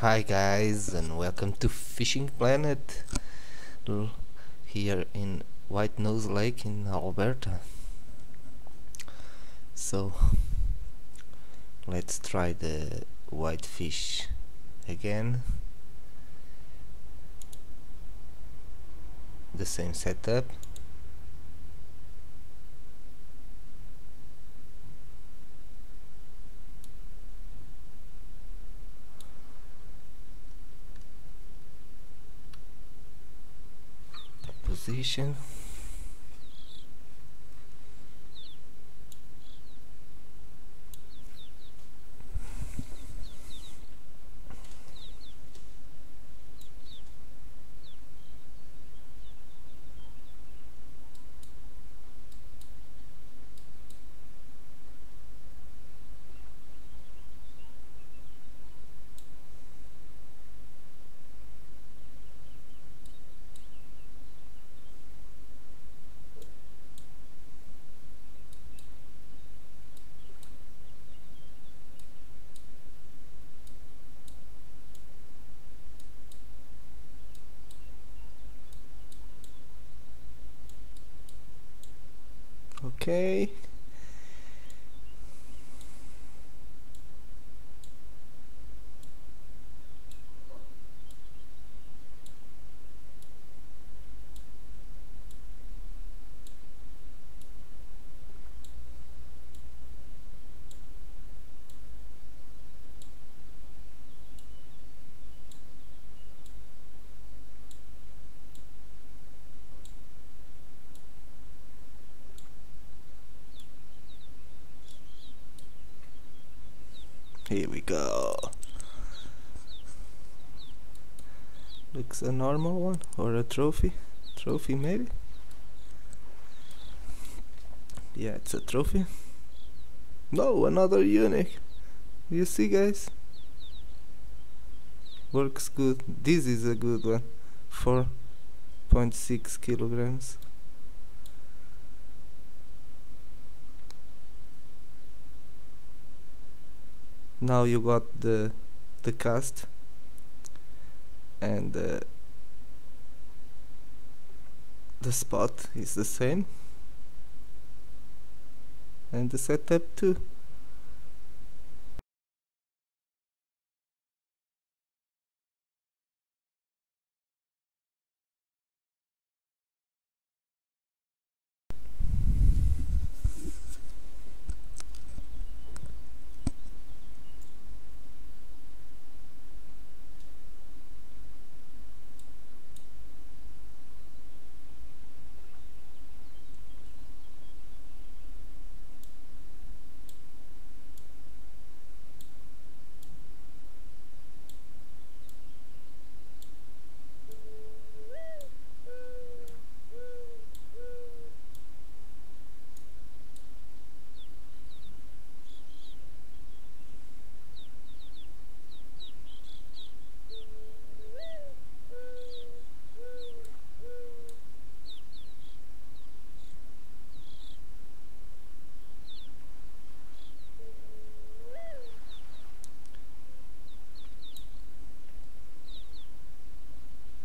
Hi guys and welcome to Fishing Planet here in White Moose Lake in Alberta. So let's try the whitefish again. The same setup. Position okay Here we go. Looks a normal one or a trophy. Trophy maybe? Yeah, it's a trophy. No, another unique. You see guys? Works good. This is a good one. 4.6 kilograms. Now you got the the cast. And uh, the spot is the same. And the setup too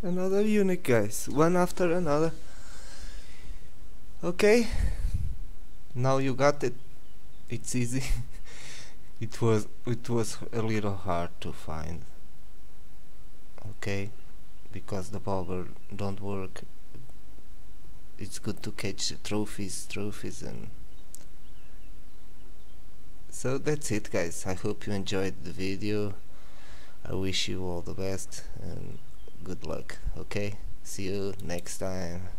another unique guys. One after another. Okay. Now you got it. It's easy. It was it was a little hard to find. Okay. Because the bobber don't work. It's good to catch trophies trophies and so that's it guys. I hope you enjoyed the video. I wish you all the best and good luck okay? See you next time